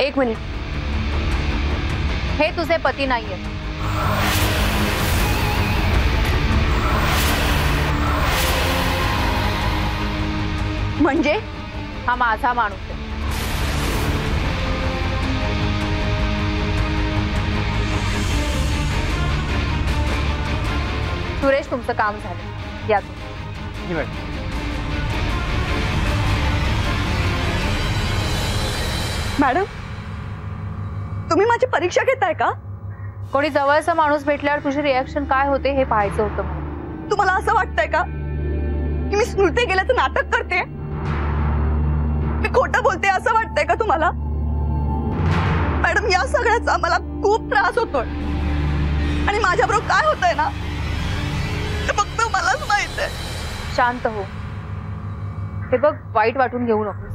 एक मिनिट। हे तुझे पती नाहीये। म्हणजे? हा माझा माणूस आहे. सुरेश तुमचं काम झालं. या तुम्ही. मॅडम तुम्ही माझी परीक्षा घेताय का? कोणी जवळचा माणूस भेटल्यावर तुझी रिॲक्शन काय होते हे पाहायचं होतं. तुम्हाला असं वाटतंय का? की मी स्मृती गेल्याचं नाटक करते? मी खोटं बोलते असं वाटतंय का तुम्हाला? मॅडम या सगळ्याचा मला खूप त्रास होतोय. आणि माझ्याबरोबर काय होतंय ना? ते फक्त मलाच माहीत आहे शांत हो. हे बघ वाईट वाटून घेऊ नकोस.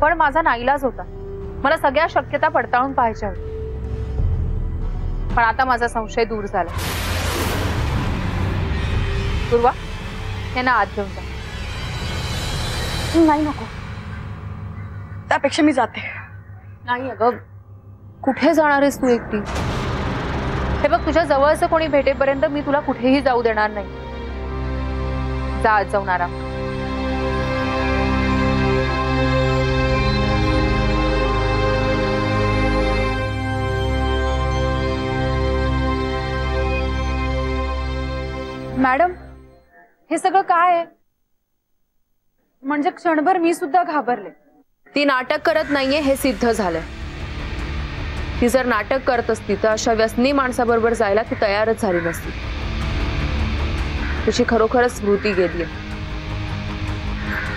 पण माझा नाईलाज होता. मला सगळ्या शक्यता पडताळून पाहायच्या होत्या. पण आता माझा संशय दूर झाला. पूर्वा यांना आत घेऊन जा. नाही नको. त्यापेक्षा मी जाते. नाही अगं कुठे जाणार आहेस तू एकटी? हे बघ तुझ्या जवळचं कोणी भेटेपर्यंत मी तुला कुठेही जाऊ देणार नाही. जा आज जाऊन आराम मॅडम हे सगळं काय आहे? म्हणजे क्षणभर मी सुद्धा घाबरले. ती नाटक करत नाहीये हे सिद्ध झालंय. ती जर नाटक करत असती तर अशा व्यसनी माणसाबरोबर जायला ती तयारच झाली नसती. तिची खरोखरच स्मृती गेली.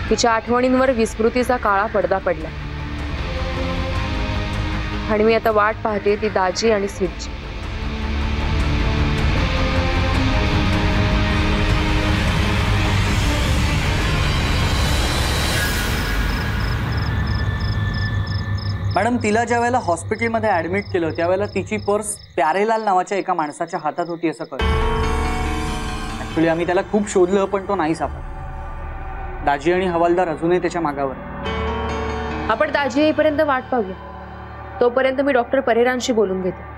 तिच्या आठवणींवर विस्मृतीचा काळा पडदा पडला. आणि मी आता वाट पाहते ती दाजी आणि स्वीटची मॅडम तिला ज्या वेळेला हॉस्पिटलमध्ये ऍडमिट केलं त्यावेळेला तिची पर्स प्यारेलाल नावाच्या एका माणसाच्या हातात होती असं कळलं. ऍक्च्युली आम्ही त्याला खूप शोधलं, पण तो नाही सापडला. दाजी आणि हवालदार अजूनही त्याच्या मागावर आपण दाजी येईपर्यंत वाट पाहूया. तोपर्यंत मी डॉक्टर परेरांशी बोलून घेते.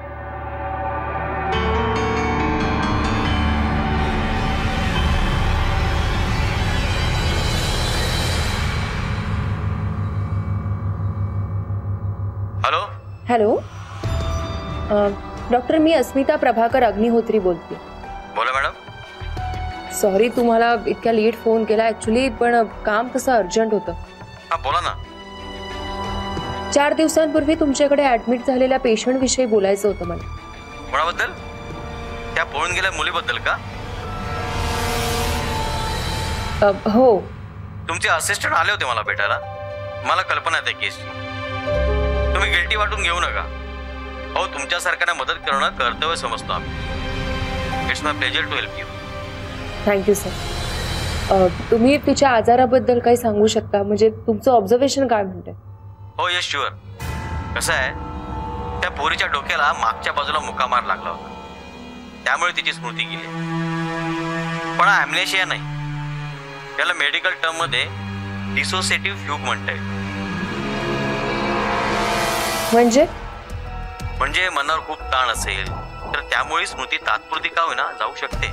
हॅलो? डॉक्टर मी अस्मिता प्रभाकर अग्निहोत्री बोलते. बोला मॅडम. सॉरी तुम्हाला इतक्या लेट फ़ोन केला. ऍक्च्युली पण काम तसं अर्जंट होतं? हा बोला ना. चार दिवसांपूर्वी तुमच्याकडे ऍडमिट झालेल्या पेशंट विषयी बोलायचं होतं मला. कोणाबद्दल? त्या पळून गेल्या मुलीबद्दल का? अ, हो. तुमचे असिस्टंट आले होते मला भेटायला. मला कल्पना आहे त्या केसची तुम्ही गिल्टी वाटून घेऊ नका. हो तुमच्यासारख्यांना मदत करणं कर्तव्य समजतो आम्ही. It's my pleasure to help you thank you sir तुम्ही तिच्या आजाराबद्दल काही सांगू शकता? म्हणजे तुमचं ऑब्झर्वेशन काय म्हणतंय हो यस शुअर कसं आहे त्या पोरीच्या डोक्याला मागच्या बाजूला मुकामार लागला होता. त्यामुळे तिची स्मृती गेली. पण हा ॲम्नेशिया नाही. त्याला मेडिकल टर्ममध्ये डिसोसेटिव्ह फ्यूग म्हणता येईल. म्हणजे? म्हणजे मनावर खूप ताण असेल. तर त्यामुळे स्मृती तात्पुरती का होईना जाऊ शकते.